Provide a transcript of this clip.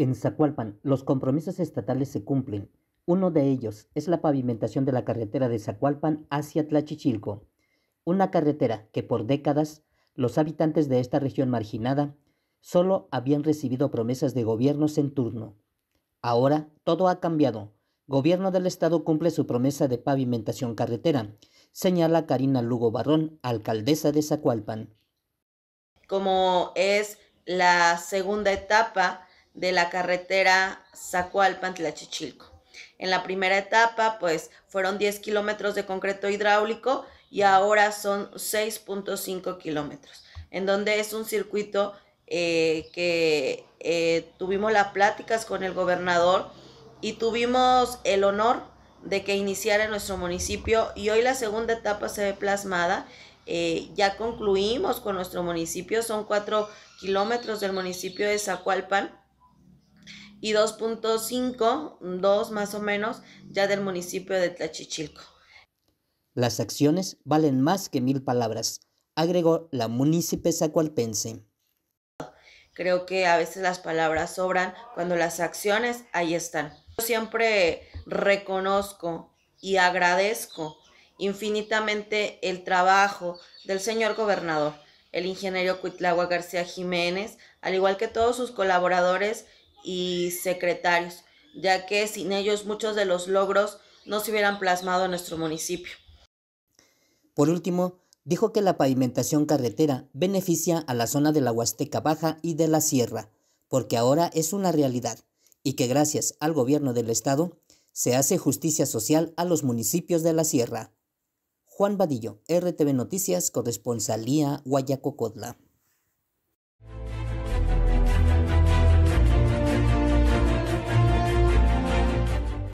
En Zacualpan, los compromisos estatales se cumplen. Uno de ellos es la pavimentación de la carretera de Zacualpan hacia Tlachichilco, una carretera que por décadas los habitantes de esta región marginada solo habían recibido promesas de gobiernos en turno. Ahora todo ha cambiado. Gobierno del Estado cumple su promesa de pavimentación carretera, señala Karina Lugo Barrón, alcaldesa de Zacualpan. Como es la segunda etapa de la carretera Zacualpan-Tlachichilco. En la primera etapa, pues fueron 10 kilómetros de concreto hidráulico y ahora son 6.5 kilómetros, en donde es un circuito eh, que eh, tuvimos las pláticas con el gobernador y tuvimos el honor de que iniciara nuestro municipio y hoy la segunda etapa se ve plasmada. Eh, ya concluimos con nuestro municipio, son 4 kilómetros del municipio de Zacualpan y 2.5, 2 más o menos, ya del municipio de Tlachichilco. Las acciones valen más que mil palabras, agregó la munícipe zacualpense. Creo que a veces las palabras sobran cuando las acciones ahí están. Yo siempre reconozco y agradezco infinitamente el trabajo del señor gobernador, el ingeniero Cuitlagua García Jiménez, al igual que todos sus colaboradores y secretarios, ya que sin ellos muchos de los logros no se hubieran plasmado en nuestro municipio. Por último, dijo que la pavimentación carretera beneficia a la zona de la Huasteca Baja y de la Sierra, porque ahora es una realidad, y que gracias al gobierno del Estado se hace justicia social a los municipios de la Sierra. Juan Vadillo, RTV Noticias, corresponsalía Guayacocodla.